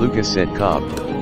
Lucas said Cobb.